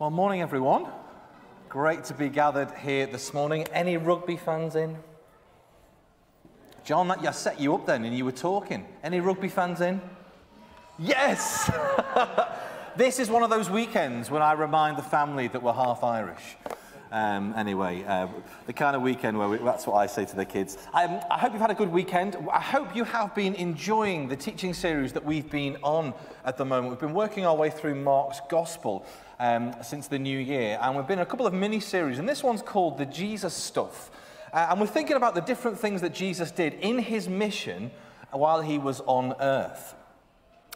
Well, morning, everyone. Great to be gathered here this morning. Any rugby fans in? John, that, I set you up then and you were talking. Any rugby fans in? Yes! this is one of those weekends when I remind the family that we're half Irish. Um, anyway, uh, the kind of weekend where we, that's what I say to the kids. Um, I hope you've had a good weekend. I hope you have been enjoying the teaching series that we've been on at the moment. We've been working our way through Mark's Gospel um, since the new year, and we've been in a couple of mini series, and this one's called The Jesus Stuff. Uh, and we're thinking about the different things that Jesus did in his mission while he was on earth.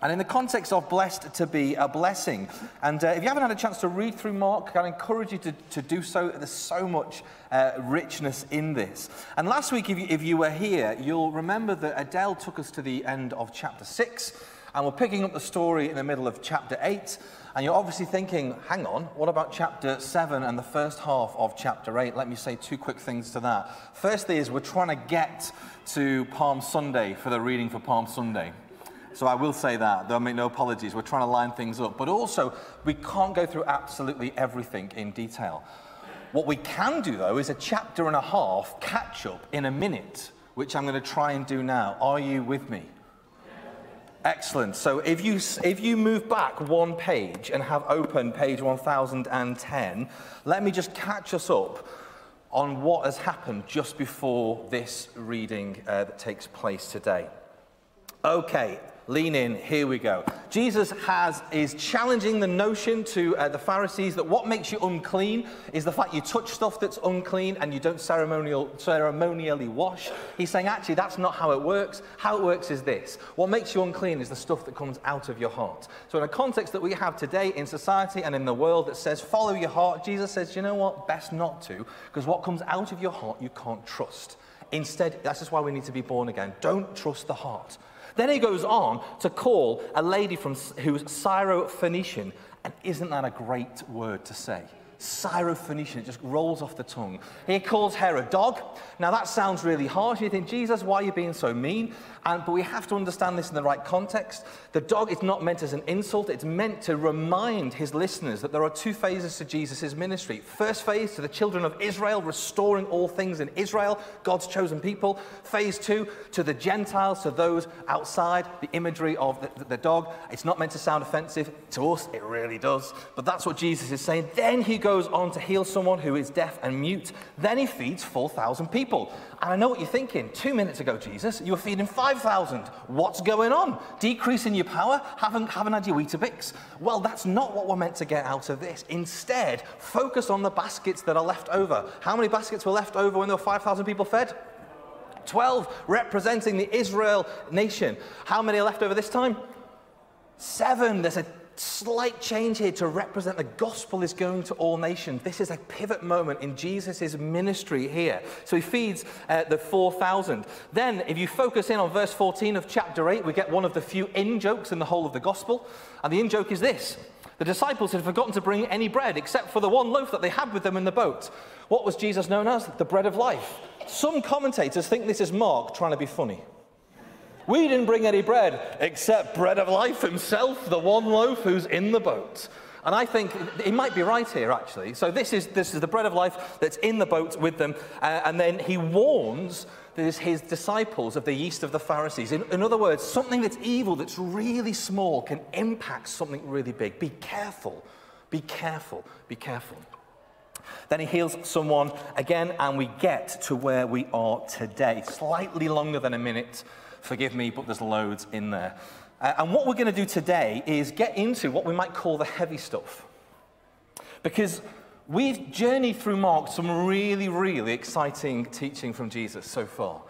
And in the context of blessed to be a blessing. And uh, if you haven't had a chance to read through Mark, I encourage you to, to do so. There's so much uh, richness in this. And last week, if you, if you were here, you'll remember that Adele took us to the end of chapter 6. And we're picking up the story in the middle of chapter 8. And you're obviously thinking, hang on, what about chapter 7 and the first half of chapter 8? Let me say two quick things to that. Firstly, is we're trying to get to Palm Sunday for the reading for Palm Sunday. So I will say that. Don't make no apologies. We're trying to line things up. But also, we can't go through absolutely everything in detail. What we can do, though, is a chapter and a half catch up in a minute, which I'm going to try and do now. Are you with me? Excellent. So if you, if you move back one page and have open page 1010, let me just catch us up on what has happened just before this reading uh, that takes place today. Okay, lean in, here we go. Jesus has, is challenging the notion to uh, the Pharisees that what makes you unclean is the fact you touch stuff that's unclean and you don't ceremonial, ceremonially wash. He's saying, actually, that's not how it works. How it works is this what makes you unclean is the stuff that comes out of your heart. So, in a context that we have today in society and in the world that says, follow your heart, Jesus says, you know what? Best not to, because what comes out of your heart you can't trust. Instead, that's just why we need to be born again. Don't trust the heart. Then he goes on to call a lady from, who's Syrophoenician. And isn't that a great word to say? Syrophoenician, it just rolls off the tongue. He calls her a dog. Now that sounds really harsh. You think, Jesus, why are you being so mean? And, but we have to understand this in the right context. The dog is not meant as an insult, it's meant to remind his listeners that there are two phases to Jesus' ministry. First phase to the children of Israel, restoring all things in Israel, God's chosen people. Phase two to the Gentiles, to those outside, the imagery of the, the dog. It's not meant to sound offensive. To us, it really does. But that's what Jesus is saying. Then he goes on to heal someone who is deaf and mute. Then he feeds 4,000 people. And I know what you're thinking. Two minutes ago, Jesus, you were feeding 5,000. What's going on? Decreasing your power? Haven't, haven't had your Weetabix? Well, that's not what we're meant to get out of this. Instead, focus on the baskets that are left over. How many baskets were left over when there were 5,000 people fed? 12 representing the Israel nation. How many are left over this time? Seven. There's a slight change here to represent the gospel is going to all nations. This is a pivot moment in Jesus' ministry here. So he feeds uh, the 4,000. Then, if you focus in on verse 14 of chapter 8, we get one of the few in jokes in the whole of the gospel. And the in joke is this the disciples had forgotten to bring any bread except for the one loaf that they had with them in the boat. What was Jesus known as? The bread of life. Some commentators think this is Mark trying to be funny. We didn't bring any bread except bread of life himself, the one loaf who's in the boat. And I think he might be right here, actually. So this is, this is the bread of life that's in the boat with them. Uh, and then he warns his disciples of the yeast of the Pharisees. In, in other words, something that's evil, that's really small, can impact something really big. Be careful. Be careful. Be careful. Then he heals someone again, and we get to where we are today. Slightly longer than a minute Forgive me, but there's loads in there. Uh, and what we're going to do today is get into what we might call the heavy stuff. Because we've journeyed through Mark some really, really exciting teaching from Jesus so far.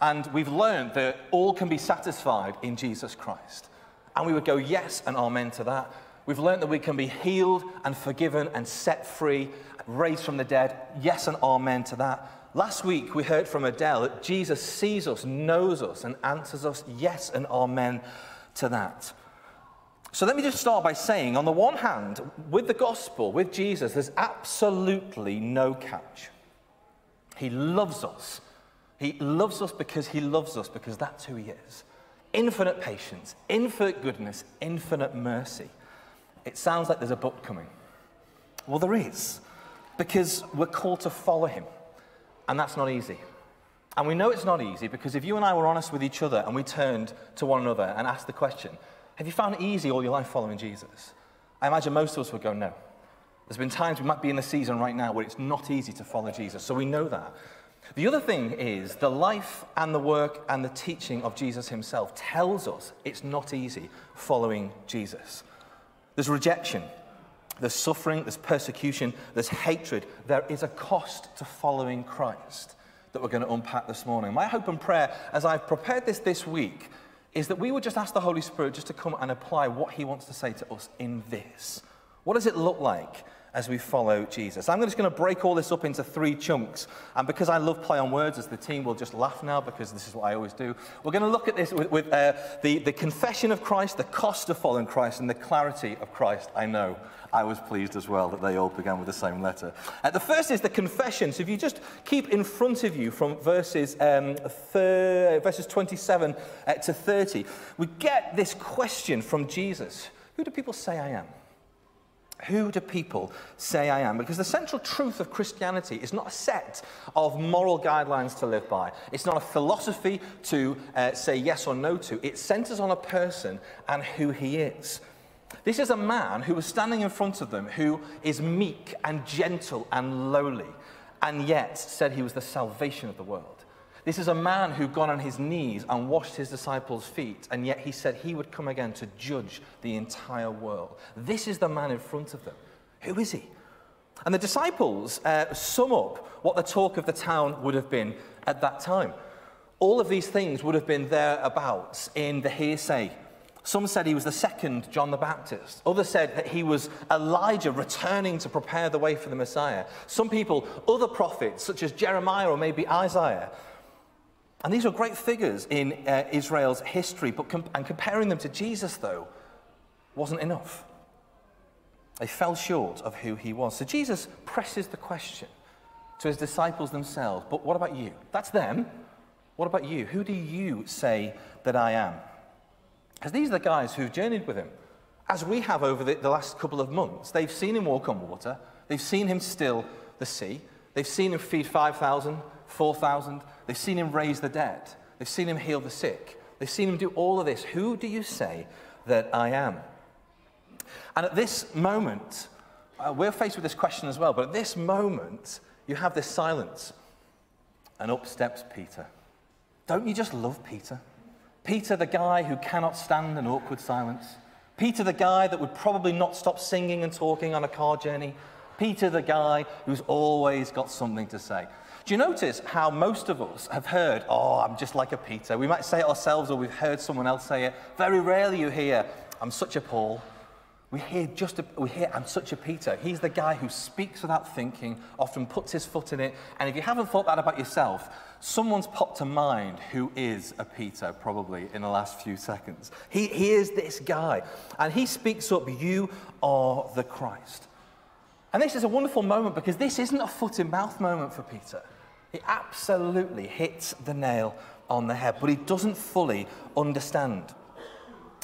And we've learned that all can be satisfied in Jesus Christ. And we would go yes and amen to that. We've learned that we can be healed and forgiven and set free, raised from the dead. Yes and amen to that. Last week we heard from Adele that Jesus sees us, knows us, and answers us yes and amen to that. So let me just start by saying, on the one hand, with the gospel, with Jesus, there's absolutely no catch. He loves us. He loves us because he loves us, because that's who he is. Infinite patience, infinite goodness, infinite mercy. It sounds like there's a book coming. Well, there is, because we're called to follow him, and that's not easy. And we know it's not easy because if you and I were honest with each other and we turned to one another and asked the question, Have you found it easy all your life following Jesus? I imagine most of us would go, No. There's been times we might be in the season right now where it's not easy to follow Jesus, so we know that. The other thing is the life and the work and the teaching of Jesus himself tells us it's not easy following Jesus. There's rejection, there's suffering, there's persecution, there's hatred. There is a cost to following Christ that we're going to unpack this morning. My hope and prayer as I've prepared this this week is that we would just ask the Holy Spirit just to come and apply what he wants to say to us in this. What does it look like as we follow Jesus. I'm just going to break all this up into three chunks. And because I love play on words, as the team will just laugh now, because this is what I always do, we're going to look at this with, with uh, the, the confession of Christ, the cost of following Christ, and the clarity of Christ. I know. I was pleased as well that they all began with the same letter. Uh, the first is the confession. So if you just keep in front of you from verses, um, verses 27 uh, to 30, we get this question from Jesus Who do people say I am? Who do people say I am? Because the central truth of Christianity is not a set of moral guidelines to live by. It's not a philosophy to uh, say yes or no to. It centers on a person and who he is. This is a man who was standing in front of them who is meek and gentle and lowly, and yet said he was the salvation of the world. This is a man who got on his knees and washed his disciples' feet, and yet he said he would come again to judge the entire world. This is the man in front of them. Who is he? And the disciples uh, sum up what the talk of the town would have been at that time. All of these things would have been thereabouts in the hearsay. Some said he was the second John the Baptist. Others said that he was Elijah returning to prepare the way for the Messiah. Some people, other prophets, such as Jeremiah or maybe Isaiah, and these were great figures in uh, Israel's history, but com- and comparing them to Jesus, though, wasn't enough. They fell short of who he was. So Jesus presses the question to his disciples themselves But what about you? That's them. What about you? Who do you say that I am? Because these are the guys who've journeyed with him, as we have over the, the last couple of months. They've seen him walk on water, they've seen him still the sea, they've seen him feed 5,000, 4,000. They've seen him raise the dead. They've seen him heal the sick. They've seen him do all of this. Who do you say that I am? And at this moment, uh, we're faced with this question as well, but at this moment, you have this silence. And up steps Peter. Don't you just love Peter? Peter, the guy who cannot stand an awkward silence. Peter, the guy that would probably not stop singing and talking on a car journey. Peter, the guy who's always got something to say. Do you notice how most of us have heard, oh, I'm just like a Peter? We might say it ourselves or we've heard someone else say it. Very rarely you hear, I'm such a Paul. We hear just a, we hear I'm such a Peter. He's the guy who speaks without thinking, often puts his foot in it. And if you haven't thought that about yourself, someone's popped to mind who is a Peter probably in the last few seconds. He, he is this guy. And he speaks up, You are the Christ. And this is a wonderful moment because this isn't a foot in mouth moment for Peter. He absolutely hits the nail on the head, but he doesn't fully understand.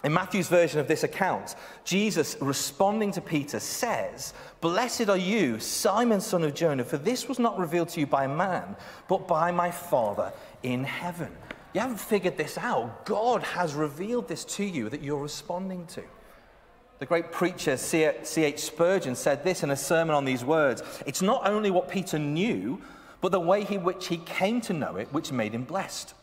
In Matthew's version of this account, Jesus responding to Peter says, Blessed are you, Simon, son of Jonah, for this was not revealed to you by man, but by my Father in heaven. You haven't figured this out. God has revealed this to you that you're responding to. The great preacher C.H. Spurgeon said this in a sermon on these words It's not only what Peter knew, but the way in which he came to know it, which made him blessed.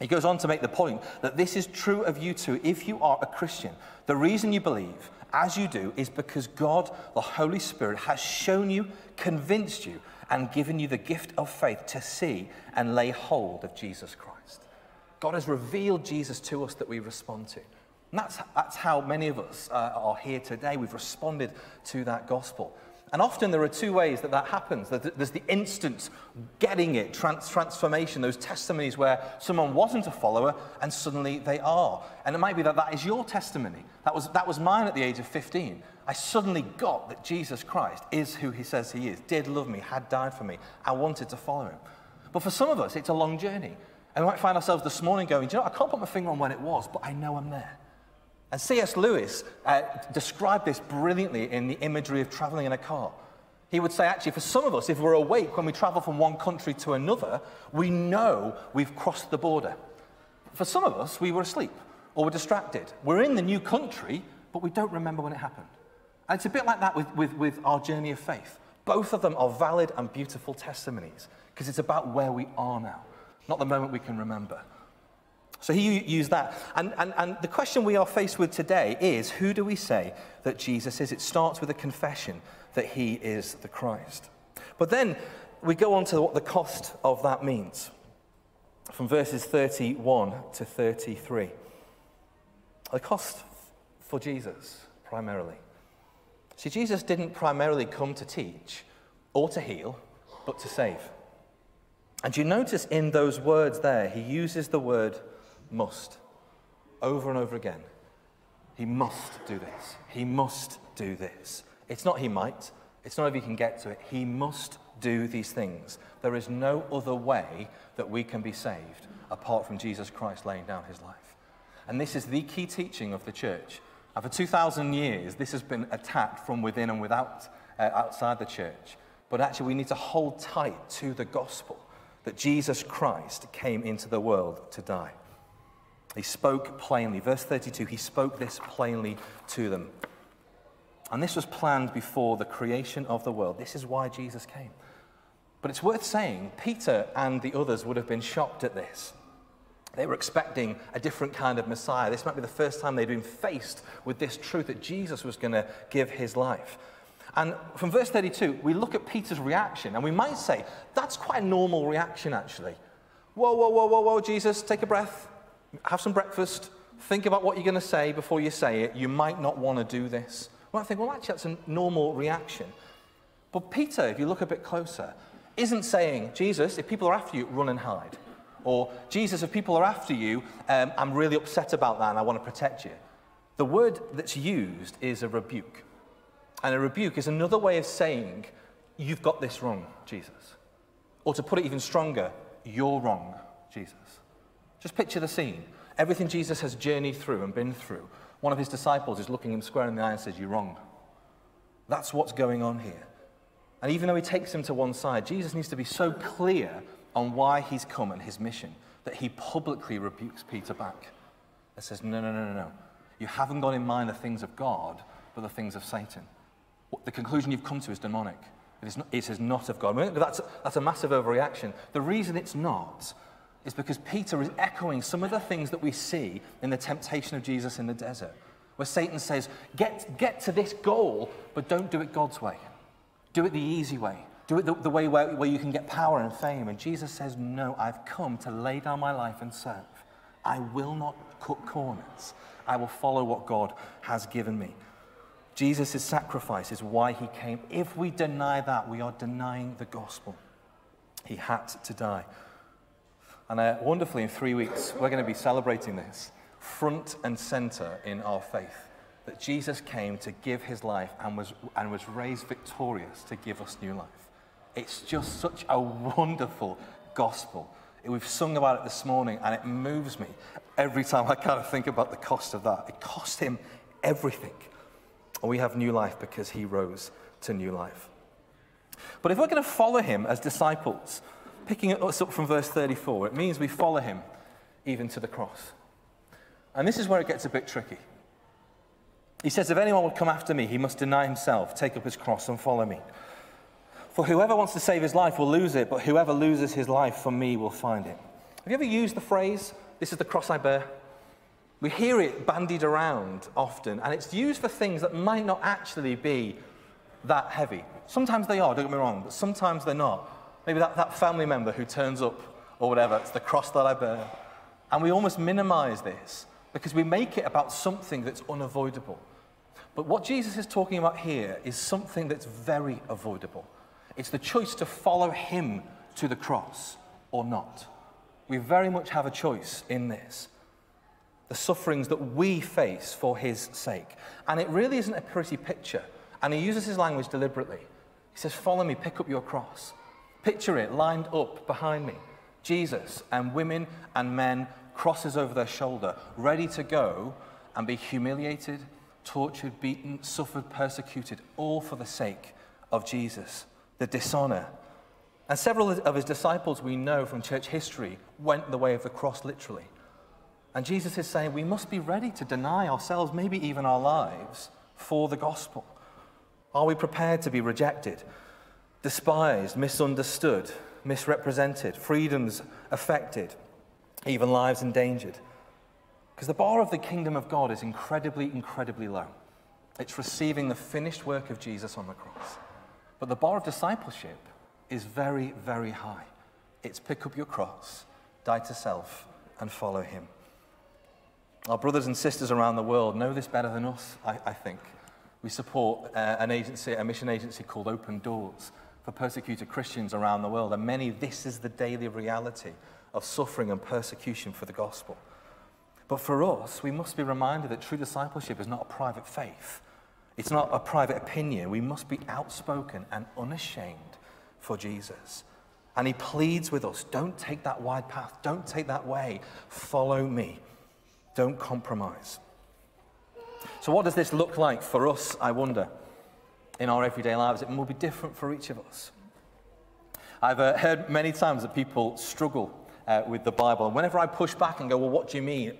He goes on to make the point that this is true of you too if you are a Christian. The reason you believe, as you do, is because God, the Holy Spirit, has shown you, convinced you, and given you the gift of faith to see and lay hold of Jesus Christ. God has revealed Jesus to us that we respond to. And that's, that's how many of us uh, are here today. We've responded to that gospel. And often there are two ways that that happens. There's the instant getting it, trans- transformation, those testimonies where someone wasn't a follower and suddenly they are. And it might be that that is your testimony. That was, that was mine at the age of 15. I suddenly got that Jesus Christ is who he says he is, did love me, had died for me. I wanted to follow him. But for some of us, it's a long journey. And we might find ourselves this morning going, "Do you know, I can't put my finger on when it was, but I know I'm there. And C.S. Lewis uh, described this brilliantly in the imagery of traveling in a car. He would say, actually, for some of us, if we're awake when we travel from one country to another, we know we've crossed the border. For some of us, we were asleep or we're distracted. We're in the new country, but we don't remember when it happened. And it's a bit like that with, with, with our journey of faith. Both of them are valid and beautiful testimonies because it's about where we are now, not the moment we can remember. So he used that. And, and, and the question we are faced with today is who do we say that Jesus is? It starts with a confession that he is the Christ. But then we go on to what the cost of that means from verses 31 to 33. The cost for Jesus, primarily. See, Jesus didn't primarily come to teach or to heal, but to save. And you notice in those words there, he uses the word must over and over again. He must do this. He must do this. It's not he might, it's not if he can get to it. He must do these things. There is no other way that we can be saved apart from Jesus Christ laying down his life. And this is the key teaching of the church. And for 2,000 years, this has been attacked from within and without, uh, outside the church. But actually, we need to hold tight to the gospel that Jesus Christ came into the world to die. He spoke plainly. Verse 32, he spoke this plainly to them. And this was planned before the creation of the world. This is why Jesus came. But it's worth saying, Peter and the others would have been shocked at this. They were expecting a different kind of Messiah. This might be the first time they'd been faced with this truth that Jesus was going to give his life. And from verse 32, we look at Peter's reaction, and we might say, that's quite a normal reaction, actually. Whoa, whoa, whoa, whoa, whoa, Jesus, take a breath, have some breakfast, think about what you're going to say before you say it. You might not want to do this. Well, I think, well, actually, that's a normal reaction. But Peter, if you look a bit closer, isn't saying, Jesus, if people are after you, run and hide. Or, Jesus, if people are after you, um, I'm really upset about that and I want to protect you. The word that's used is a rebuke. And a rebuke is another way of saying, You've got this wrong, Jesus. Or to put it even stronger, You're wrong, Jesus. Just picture the scene. Everything Jesus has journeyed through and been through. One of his disciples is looking him square in the eye and says, You're wrong. That's what's going on here. And even though he takes him to one side, Jesus needs to be so clear on why he's come and his mission that he publicly rebukes Peter back and says, No, no, no, no, no. You haven't got in mind the things of God, but the things of Satan. The conclusion you've come to is demonic. It is not, it is not of God. That's, that's a massive overreaction. The reason it's not is because Peter is echoing some of the things that we see in the temptation of Jesus in the desert, where Satan says, Get, get to this goal, but don't do it God's way. Do it the easy way. Do it the, the way where, where you can get power and fame. And Jesus says, No, I've come to lay down my life and serve. I will not cut corners. I will follow what God has given me. Jesus' sacrifice is why he came. If we deny that, we are denying the gospel. He had to die. And uh, wonderfully, in three weeks, we're going to be celebrating this front and center in our faith that Jesus came to give his life and was, and was raised victorious to give us new life. It's just such a wonderful gospel. We've sung about it this morning, and it moves me every time I kind of think about the cost of that. It cost him everything. And we have new life because he rose to new life. But if we're going to follow him as disciples, picking us up from verse 34, it means we follow him even to the cross. And this is where it gets a bit tricky. He says, If anyone would come after me, he must deny himself, take up his cross, and follow me. For whoever wants to save his life will lose it, but whoever loses his life for me will find it. Have you ever used the phrase, This is the cross I bear? We hear it bandied around often, and it's used for things that might not actually be that heavy. Sometimes they are, don't get me wrong, but sometimes they're not. Maybe that, that family member who turns up or whatever, it's the cross that I bear. And we almost minimize this because we make it about something that's unavoidable. But what Jesus is talking about here is something that's very avoidable. It's the choice to follow him to the cross or not. We very much have a choice in this. The sufferings that we face for his sake. And it really isn't a pretty picture. And he uses his language deliberately. He says, Follow me, pick up your cross. Picture it lined up behind me. Jesus and women and men, crosses over their shoulder, ready to go and be humiliated, tortured, beaten, suffered, persecuted, all for the sake of Jesus, the dishonor. And several of his disciples, we know from church history, went the way of the cross literally. And Jesus is saying we must be ready to deny ourselves, maybe even our lives, for the gospel. Are we prepared to be rejected, despised, misunderstood, misrepresented, freedoms affected, even lives endangered? Because the bar of the kingdom of God is incredibly, incredibly low. It's receiving the finished work of Jesus on the cross. But the bar of discipleship is very, very high. It's pick up your cross, die to self, and follow him. Our brothers and sisters around the world know this better than us, I, I think. We support uh, an agency, a mission agency called Open Doors for persecuted Christians around the world. And many, this is the daily reality of suffering and persecution for the gospel. But for us, we must be reminded that true discipleship is not a private faith. It's not a private opinion. We must be outspoken and unashamed for Jesus. And he pleads with us don't take that wide path, don't take that way, follow me, don't compromise. So, what does this look like for us, I wonder, in our everyday lives? It will be different for each of us. I've uh, heard many times that people struggle uh, with the Bible. And whenever I push back and go, well, what do you mean?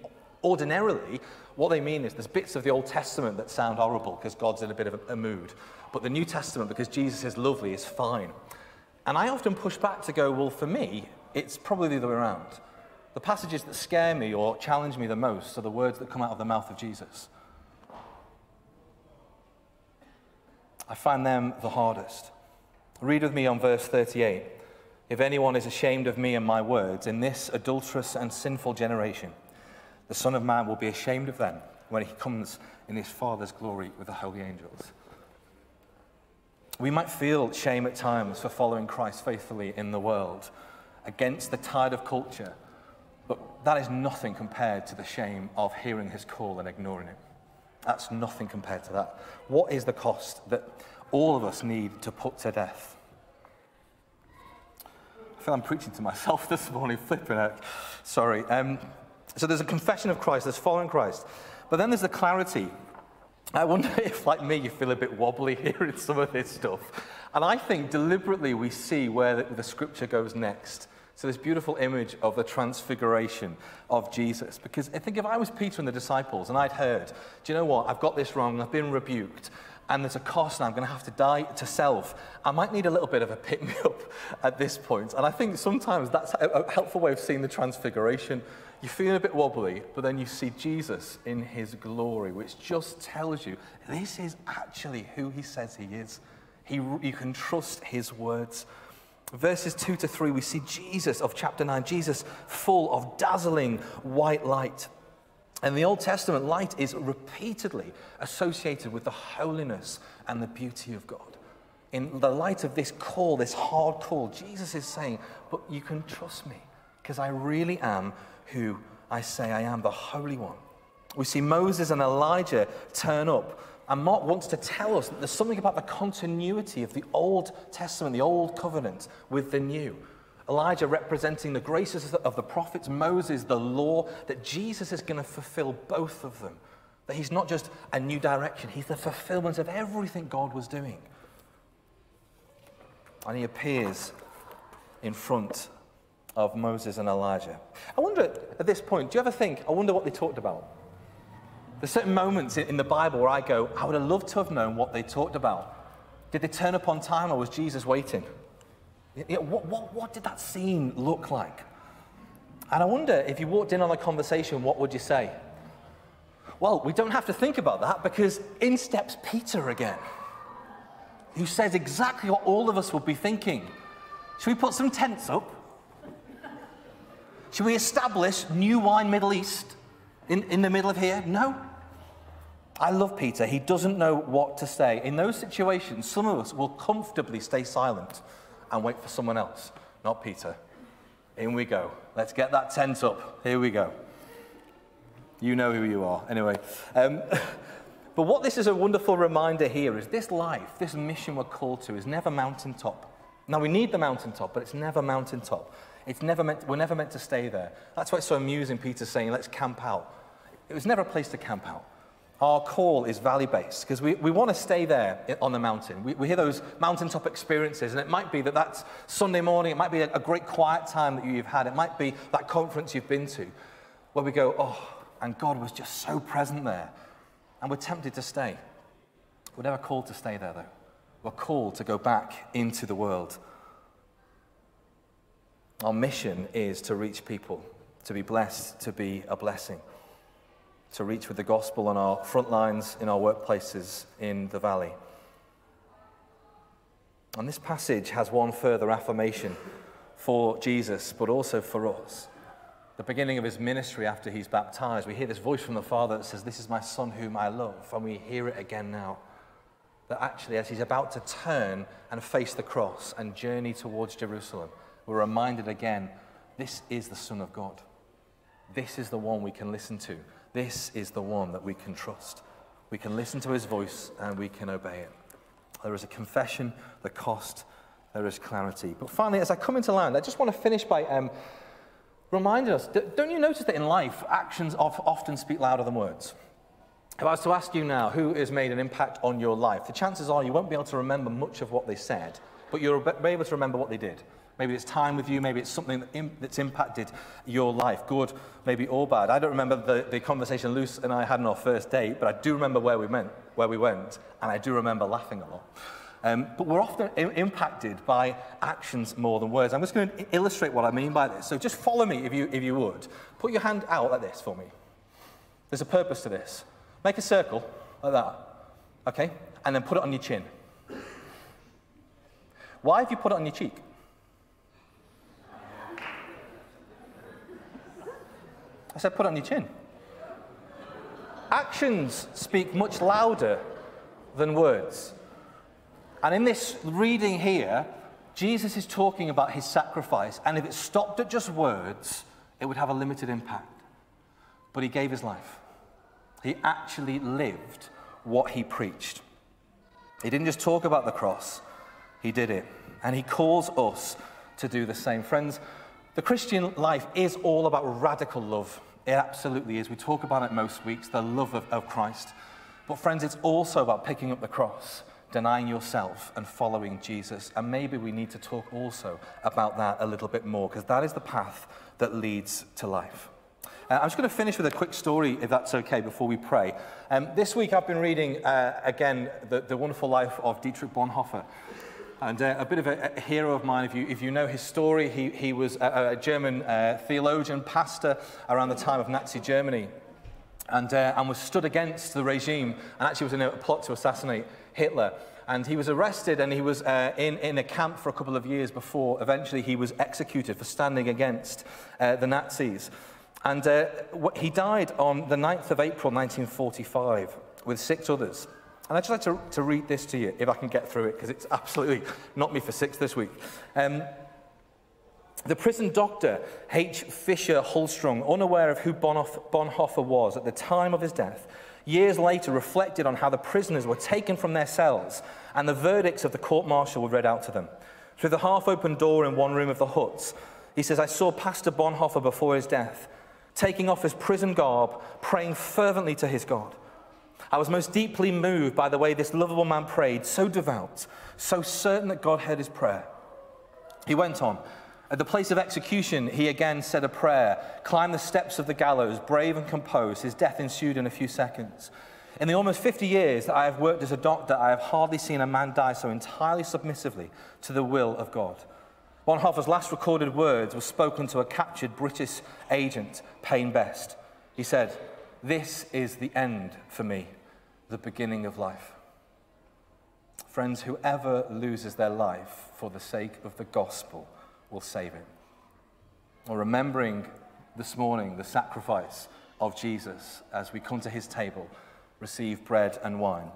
Ordinarily, what they mean is there's bits of the Old Testament that sound horrible because God's in a bit of a, a mood. But the New Testament, because Jesus is lovely, is fine. And I often push back to go, well, for me, it's probably the other way around. The passages that scare me or challenge me the most are the words that come out of the mouth of Jesus. I find them the hardest. Read with me on verse 38. If anyone is ashamed of me and my words in this adulterous and sinful generation, the Son of Man will be ashamed of them when he comes in his Father's glory with the holy angels. We might feel shame at times for following Christ faithfully in the world against the tide of culture, but that is nothing compared to the shame of hearing his call and ignoring it. That's nothing compared to that. What is the cost that all of us need to put to death? I feel I'm preaching to myself this morning, flipping out. Sorry. Um, so there's a confession of Christ, there's following Christ. But then there's the clarity. I wonder if, like me, you feel a bit wobbly hearing some of this stuff. And I think deliberately we see where the, the scripture goes next. So, this beautiful image of the transfiguration of Jesus. Because I think if I was Peter and the disciples and I'd heard, do you know what? I've got this wrong, I've been rebuked, and there's a cost and I'm going to have to die to self, I might need a little bit of a pick me up at this point. And I think sometimes that's a helpful way of seeing the transfiguration. You're feeling a bit wobbly, but then you see Jesus in his glory, which just tells you this is actually who he says he is. He, you can trust his words. Verses 2 to 3, we see Jesus of chapter 9, Jesus full of dazzling white light. In the Old Testament, light is repeatedly associated with the holiness and the beauty of God. In the light of this call, this hard call, Jesus is saying, But you can trust me because I really am who I say I am, the Holy One. We see Moses and Elijah turn up and Mark wants to tell us that there's something about the continuity of the Old Testament, the Old Covenant, with the New. Elijah representing the graces of the prophets, Moses, the law, that Jesus is going to fulfill both of them. That he's not just a new direction, he's the fulfillment of everything God was doing. And he appears in front of Moses and Elijah. I wonder at this point, do you ever think, I wonder what they talked about? There's certain moments in the Bible where I go, I would have loved to have known what they talked about. Did they turn up on time or was Jesus waiting? What, what, what did that scene look like? And I wonder if you walked in on a conversation, what would you say? Well, we don't have to think about that because in steps Peter again, who says exactly what all of us would be thinking. Should we put some tents up? Should we establish New Wine Middle East in, in the middle of here? No. I love Peter. He doesn't know what to say. In those situations, some of us will comfortably stay silent and wait for someone else. Not Peter. In we go. Let's get that tent up. Here we go. You know who you are. Anyway. Um, but what this is a wonderful reminder here is this life, this mission we're called to, is never mountaintop. Now, we need the mountaintop, but it's never mountaintop. It's never meant, we're never meant to stay there. That's why it's so amusing, Peter saying, let's camp out. It was never a place to camp out. Our call is valley based because we, we want to stay there on the mountain. We, we hear those mountaintop experiences, and it might be that that's Sunday morning, it might be a, a great quiet time that you've had, it might be that conference you've been to where we go, oh, and God was just so present there. And we're tempted to stay. We're never called to stay there, though. We're called to go back into the world. Our mission is to reach people, to be blessed, to be a blessing to reach with the gospel on our front lines, in our workplaces, in the valley. And this passage has one further affirmation for Jesus, but also for us. The beginning of his ministry after he's baptized, we hear this voice from the Father that says, This is my Son whom I love. And we hear it again now. That actually, as he's about to turn and face the cross and journey towards Jerusalem, we're reminded again this is the Son of God. This is the one we can listen to. This is the one that we can trust. We can listen to his voice and we can obey it. There is a confession, the cost, there is clarity. But finally, as I come into land, I just want to finish by um, reminding us don't you notice that in life, actions often speak louder than words? If I was to ask you now who has made an impact on your life, the chances are you won't be able to remember much of what they said, but you'll be able to remember what they did. Maybe it's time with you, maybe it's something that that's impacted your life, good, maybe or bad. I don't remember the, the conversation Luce and I had on our first date, but I do remember where we, went, where we went, and I do remember laughing a lot. Um, but we're often impacted by actions more than words. I'm just going to illustrate what I mean by this. So just follow me if you, if you would. Put your hand out like this for me. There's a purpose to this. Make a circle like that, okay? And then put it on your chin. Why have you put it on your cheek? I said, put it on your chin. Actions speak much louder than words. And in this reading here, Jesus is talking about his sacrifice. And if it stopped at just words, it would have a limited impact. But he gave his life. He actually lived what he preached. He didn't just talk about the cross, he did it. And he calls us to do the same. Friends, the Christian life is all about radical love. It absolutely is. We talk about it most weeks, the love of, of Christ. But, friends, it's also about picking up the cross, denying yourself, and following Jesus. And maybe we need to talk also about that a little bit more, because that is the path that leads to life. Uh, I'm just going to finish with a quick story, if that's okay, before we pray. Um, this week I've been reading, uh, again, the, the Wonderful Life of Dietrich Bonhoeffer. And uh, a bit of a, a, hero of mine, if you, if you know his story, he, he was a, a German uh, theologian, pastor around the time of Nazi Germany, and, uh, and was stood against the regime, and actually was in a plot to assassinate Hitler. And he was arrested and he was uh, in, in a camp for a couple of years before eventually he was executed for standing against uh, the Nazis. And uh, he died on the 9th of April 1945 with six others. And I'd just like to, to read this to you, if I can get through it, because it's absolutely not me for six this week. Um, the prison doctor, H. Fischer-Hüllstrung, unaware of who Bonhoeffer was at the time of his death, years later reflected on how the prisoners were taken from their cells and the verdicts of the court martial were read out to them. Through the half open door in one room of the huts, he says, I saw Pastor Bonhoeffer before his death, taking off his prison garb, praying fervently to his God. I was most deeply moved by the way this lovable man prayed, so devout, so certain that God heard his prayer. He went on. At the place of execution, he again said a prayer, climbed the steps of the gallows, brave and composed. His death ensued in a few seconds. In the almost 50 years that I have worked as a doctor, I have hardly seen a man die so entirely submissively to the will of God. Bonhoeffer's last recorded words were spoken to a captured British agent, Payne Best. He said, This is the end for me the beginning of life. Friends, whoever loses their life for the sake of the gospel will save it. Or remembering this morning the sacrifice of Jesus as we come to his table, receive bread and wine.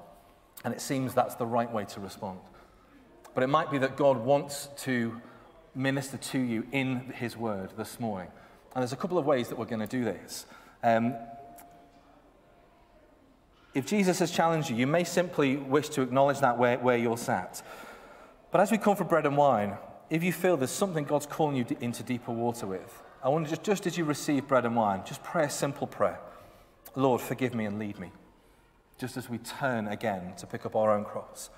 And it seems that's the right way to respond. But it might be that God wants to minister to you in his word this morning. And there's a couple of ways that we're going to do this. Um, if Jesus has challenged you, you may simply wish to acknowledge that where, where you're sat. But as we come for bread and wine, if you feel there's something God's calling you into deeper water with, I want to just, just as you receive bread and wine, just pray a simple prayer. Lord, forgive me and lead me, just as we turn again to pick up our own cross.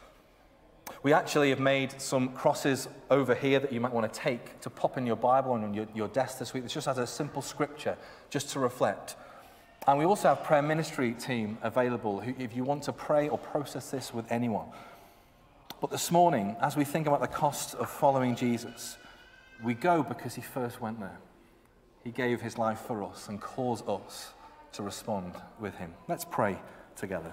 We actually have made some crosses over here that you might want to take to pop in your Bible and on your, your desk this week. It's just as a simple scripture, just to reflect. And we also have prayer ministry team available who, if you want to pray or process this with anyone. But this morning, as we think about the cost of following Jesus, we go because he first went there. He gave his life for us and calls us to respond with him. Let's pray together.